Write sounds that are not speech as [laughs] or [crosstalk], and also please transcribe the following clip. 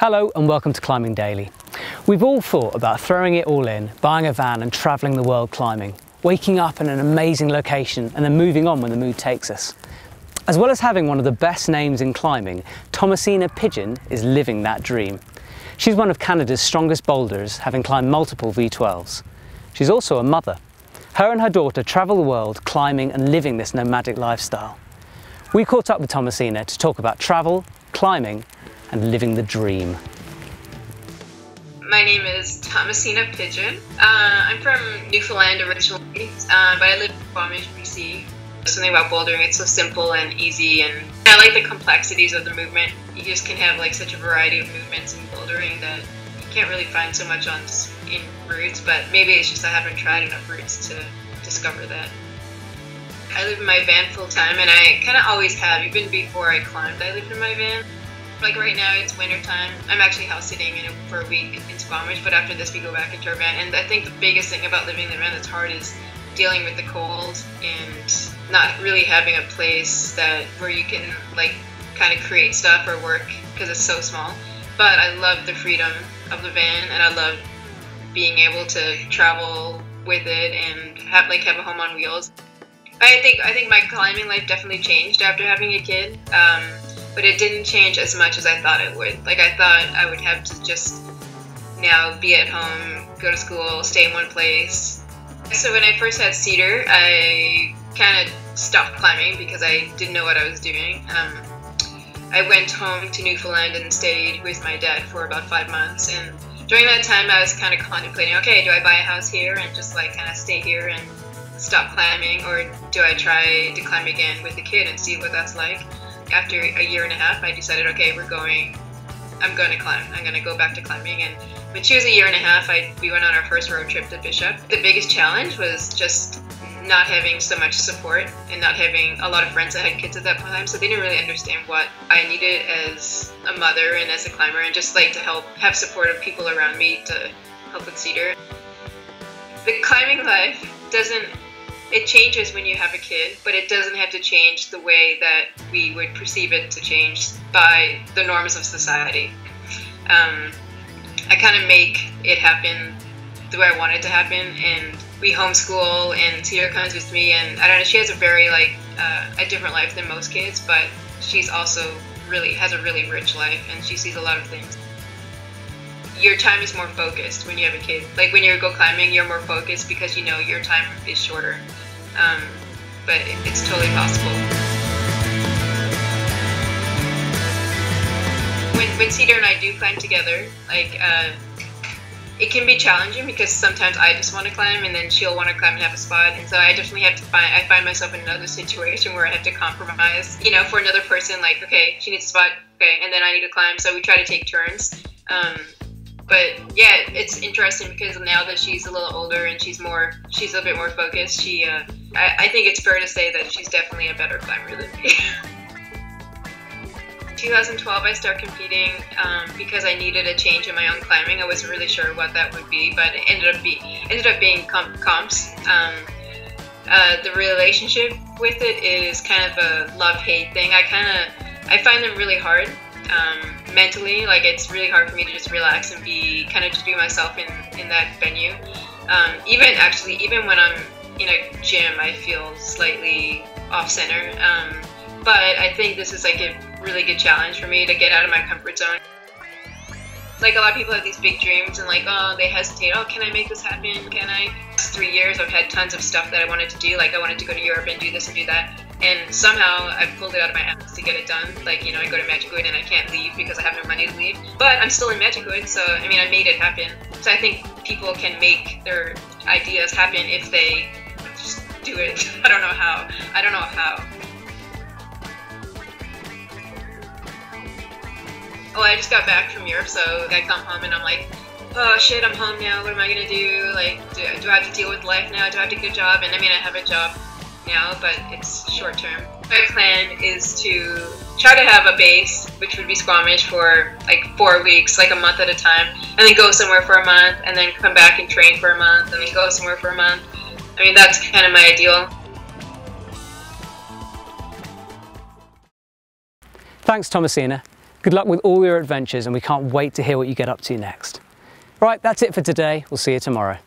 Hello and welcome to Climbing Daily. We've all thought about throwing it all in, buying a van and travelling the world climbing, waking up in an amazing location and then moving on when the mood takes us. As well as having one of the best names in climbing, Thomasina Pidgeon is living that dream. She's one of Canada's strongest boulders, having climbed multiple V12s. She's also a mother. Her and her daughter travel the world climbing and living this nomadic lifestyle. We caught up with Thomasina to talk about travel, climbing and living the dream. My name is Thomasina Pidgeon. Uh, I'm from Newfoundland originally, uh, but I live in Squamish, BC. Something about bouldering, it's so simple and easy, and I like the complexities of the movement. You just can have like such a variety of movements in bouldering that you can't really find so much on in routes, but maybe it's just I haven't tried enough routes to discover that. I live in my van full time, and I kind of always have. Even before I climbed, I lived in my van. Like right now, it's winter time. I'm actually house sitting in for a week in Squamish, but after this, we go back into our van. And I think the biggest thing about living in the van that's hard is dealing with the cold and not really having a place that where you can like kind of create stuff or work because it's so small. But I love the freedom of the van, and I love being able to travel with it and have like have a home on wheels. I think I think my climbing life definitely changed after having a kid. Um, but it didn't change as much as I thought it would. Like I thought I would have to just now be at home, go to school, stay in one place. So when I first had Cedar, I kind of stopped climbing because I didn't know what I was doing. Um, I went home to Newfoundland and stayed with my dad for about five months. And during that time, I was kind of contemplating, okay, do I buy a house here and just like kind of stay here and stop climbing, or do I try to climb again with the kid and see what that's like? After a year and a half, I decided, okay, we're going. I'm going to climb. I'm going to go back to climbing. And when she was a year and a half, I we went on our first road trip to Bishop. The biggest challenge was just not having so much support and not having a lot of friends that had kids at that time, so they didn't really understand what I needed as a mother and as a climber, and just like to help have support of people around me to help with Cedar. The climbing life doesn't it changes when you have a kid, but it doesn't have to change the way that we would perceive it to change by the norms of society. Um, I kind of make it happen the way I want it to happen, and we homeschool, and Cedar comes with me, and I don't know, she has a very like uh, a different life than most kids, but she's also really has a really rich life, and she sees a lot of things. Your time is more focused when you have a kid. Like when you go climbing, you're more focused because you know your time is shorter um, but it, it's totally possible. When, when Cedar and I do climb together, like uh, it can be challenging because sometimes I just want to climb and then she'll want to climb and have a spot, and so I definitely have to find. I find myself in another situation where I have to compromise. You know, for another person, like okay, she needs a spot, okay, and then I need to climb, so we try to take turns. Um, but yeah, it's interesting because now that she's a little older and she's more, she's a bit more focused. She, uh, I, I think it's fair to say that she's definitely a better climber than me. [laughs] 2012, I started competing um, because I needed a change in my own climbing. I wasn't really sure what that would be, but it ended up be ended up being comp- comps. Um, uh, the relationship with it is kind of a love hate thing. I kind of I find them really hard. Um, mentally. Like it's really hard for me to just relax and be kind of just be myself in in that venue. Um, even actually, even when I'm in a gym, I feel slightly off center. Um, but I think this is like a really good challenge for me to get out of my comfort zone. Like a lot of people have these big dreams and like, oh, they hesitate. Oh, can I make this happen? Can I? Three years, I've had tons of stuff that I wanted to do. Like I wanted to go to Europe and do this and do that and somehow I pulled it out of my ass to get it done. Like, you know, I go to Magic Wood and I can't leave because I have no money to leave. But I'm still in Magic Wood, so I mean, I made it happen. So I think people can make their ideas happen if they just do it. [laughs] I don't know how. I don't know how. Oh, I just got back from Europe, so I come home and I'm like, oh shit, I'm home now. What am I gonna do? Like, do, do I have to deal with life now? Do I have to get a job? And I mean, I have a job now, but it's short term. My plan is to try to have a base, which would be Squamish, for like four weeks, like a month at a time, and then go somewhere for a month, and then come back and train for a month, and then go somewhere for a month. I mean, that's kind of my ideal. Thanks, Thomasina. Good luck with all your adventures and we can't wait to hear what you get up to next. Right, that's it for today. We'll see you tomorrow.